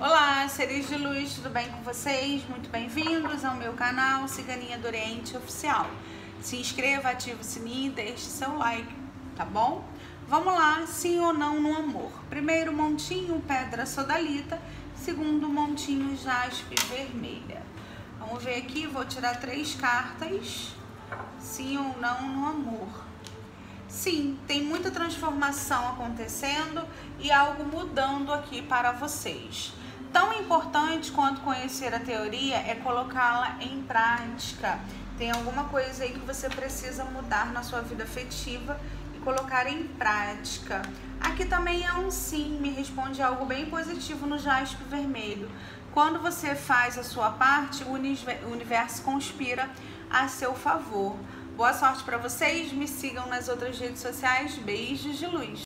Olá, seres de luz, tudo bem com vocês? Muito bem-vindos ao meu canal Ciganinha do Oriente Oficial. Se inscreva, ative o sininho e deixe seu like, tá bom? Vamos lá, sim ou não no amor. Primeiro montinho, pedra sodalita. Segundo montinho, jaspe vermelha. Vamos ver aqui, vou tirar três cartas. Sim ou não no amor. Sim, tem muita transformação acontecendo e algo mudando aqui para vocês. Tão importante quanto conhecer a teoria é colocá-la em prática. Tem alguma coisa aí que você precisa mudar na sua vida afetiva e colocar em prática. Aqui também é um sim, me responde algo bem positivo no jaspe vermelho. Quando você faz a sua parte, o universo conspira a seu favor. Boa sorte para vocês, me sigam nas outras redes sociais. Beijos de luz.